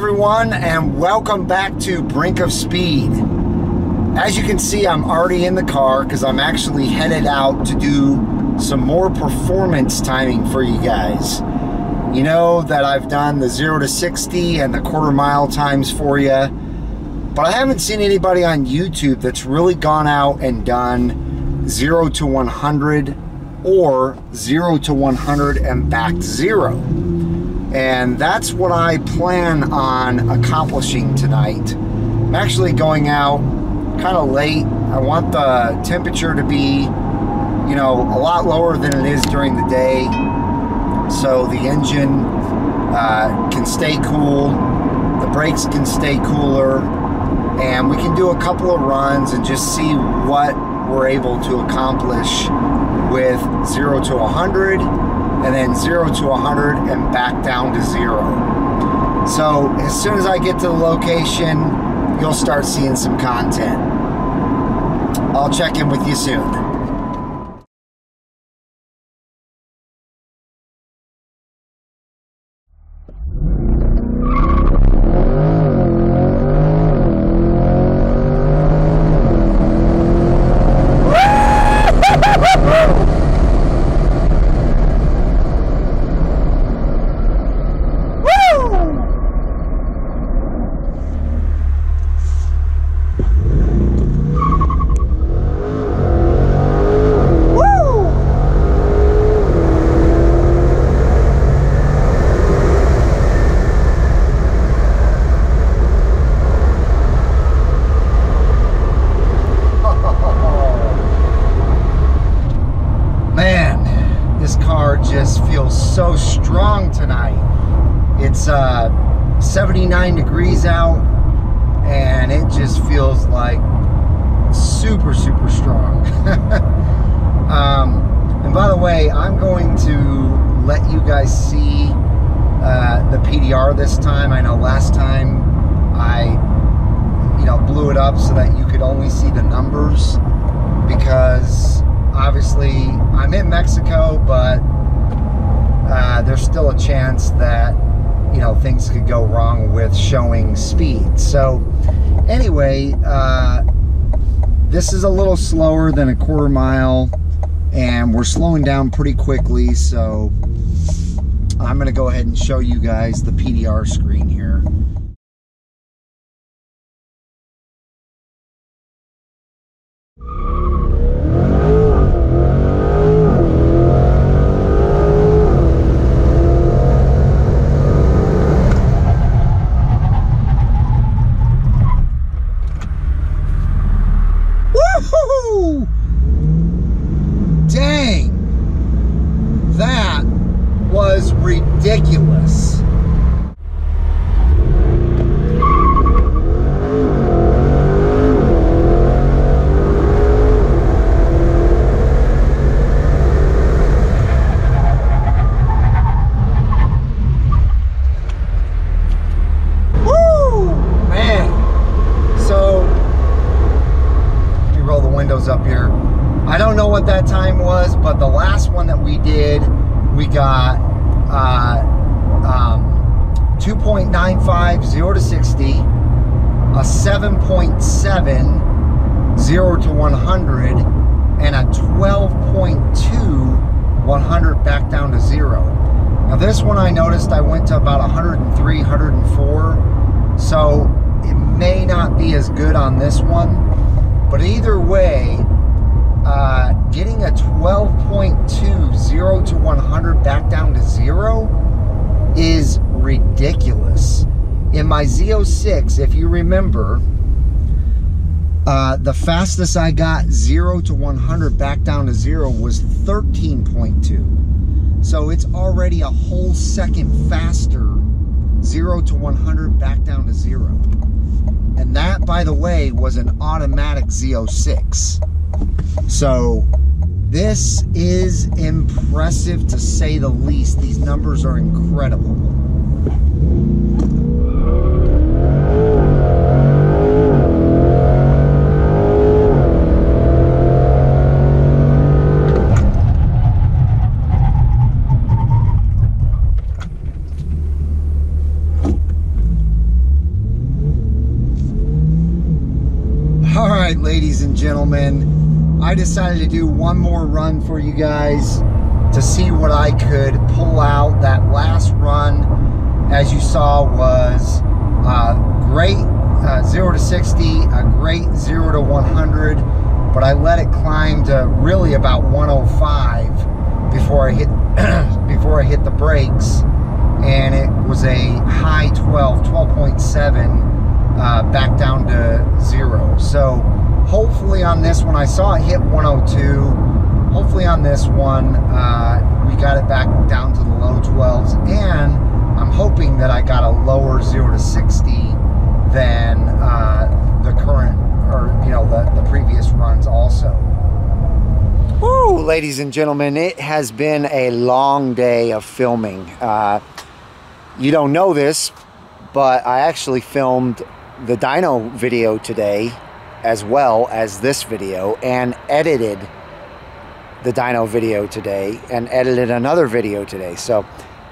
everyone, and welcome back to Brink of Speed. As you can see, I'm already in the car because I'm actually headed out to do some more performance timing for you guys. You know that I've done the 0 to 60 and the quarter mile times for you, but I haven't seen anybody on YouTube that's really gone out and done 0 to 100 or 0 to 100 and back to 0. And that's what I plan on accomplishing tonight. I'm actually going out kind of late. I want the temperature to be, you know, a lot lower than it is during the day so the engine uh, can stay cool, the brakes can stay cooler, and we can do a couple of runs and just see what we're able to accomplish with 0 to 100 and then 0 to 100 and back down to 0. So as soon as I get to the location, you'll start seeing some content. I'll check in with you soon. just feels so strong tonight. It's uh, 79 degrees out and it just feels like super, super strong. um, and by the way, I'm going to let you guys see uh, the PDR this time. I know last time I, you know, blew it up so that you could only see the numbers because obviously I'm in Mexico, but uh, there's still a chance that you know things could go wrong with showing speed. So anyway, uh, this is a little slower than a quarter mile, and we're slowing down pretty quickly. So I'm going to go ahead and show you guys the PDR screen here. ridiculous. up here. I don't know what that time was, but the last one that we did, we got uh, um, 2.95 0 to 60, a 7.7 0 to 100, and a 12.2 100 back down to zero. Now this one I noticed I went to about 103, 104, so it may not be as good on this one, but either way, uh, getting a 12.2 0 to 100 back down to zero is ridiculous. In my Z06, if you remember, uh, the fastest I got 0 to 100 back down to zero was 13.2. So it's already a whole second faster 0 to 100 back down to zero. And that, by the way, was an automatic Z06. So this is impressive to say the least. These numbers are incredible. Ladies and gentlemen, I decided to do one more run for you guys to see what I could pull out. That last run, as you saw, was uh, great uh, 0 to 60, a great 0 to 100, but I let it climb to really about 105 before I hit before I hit the brakes, and it was a high 12, 12.7, uh, back down to zero. So hopefully on this one, I saw it hit 102. Hopefully on this one, uh, we got it back down to the low 12s, and I'm hoping that I got a lower 0 to 60 than uh, the current, or you know, the, the previous runs also. Woo, ladies and gentlemen, it has been a long day of filming. Uh, you don't know this, but I actually filmed the dyno video today as well as this video and edited the dyno video today and edited another video today. So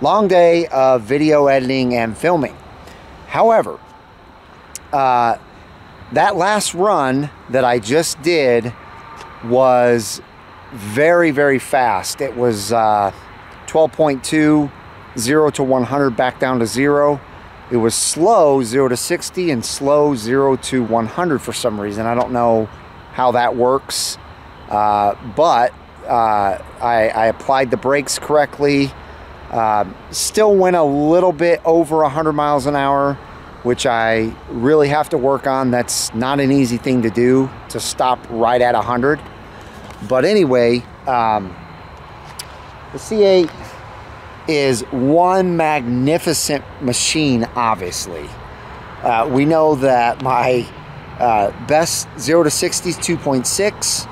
long day of video editing and filming. However, uh, that last run that I just did was very, very fast. It was uh, 12.2, 0 to 100 back down to 0. It was slow 0 to 60 and slow 0 to 100 for some reason. I don't know how that works, uh, but uh, I, I, applied the brakes correctly. Uh, still went a little bit over 100 miles an hour, which I really have to work on. That's not an easy thing to do, to stop right at 100. But anyway, um, the C8 is one magnificent machine, obviously. Uh, we know that my uh, best 0 to 60 is 2.6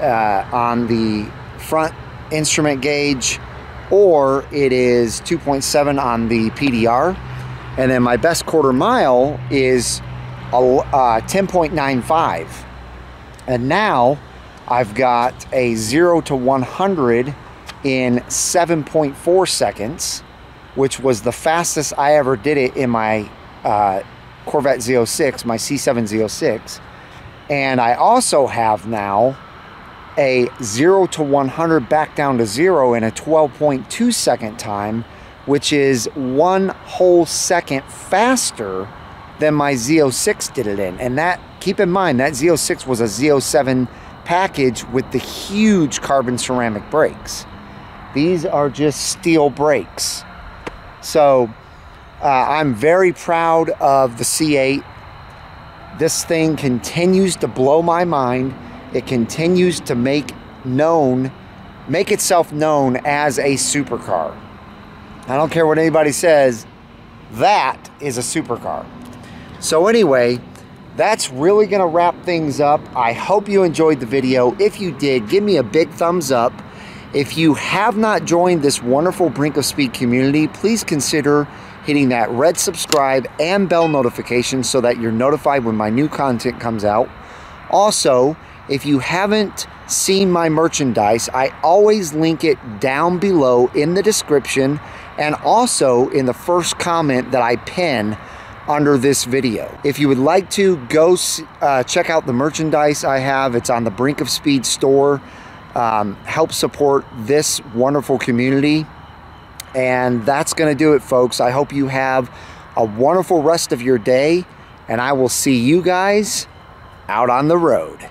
uh, on the front instrument gauge, or it is 2.7 on the PDR. And then my best quarter mile is uh, 10.95. And now I've got a 0 to 100 in 7.4 seconds, which was the fastest I ever did it in my uh, Corvette Z06, my C7 Z06. And I also have now a 0 to 100 back down to 0 in a 12.2 second time, which is one whole second faster than my Z06 did it in. And that, keep in mind, that Z06 was a Z07 package with the huge carbon ceramic brakes. These are just steel brakes. So uh, I'm very proud of the C8. This thing continues to blow my mind. It continues to make known, make itself known as a supercar. I don't care what anybody says, that is a supercar. So anyway, that's really going to wrap things up. I hope you enjoyed the video. If you did, give me a big thumbs up. If you have not joined this wonderful Brink of Speed community, please consider hitting that red subscribe and bell notification so that you're notified when my new content comes out. Also, if you haven't seen my merchandise, I always link it down below in the description and also in the first comment that I pin under this video. If you would like to, go uh, check out the merchandise I have. It's on the Brink of Speed store um, help support this wonderful community. And that's going to do it, folks. I hope you have a wonderful rest of your day, and I will see you guys out on the road.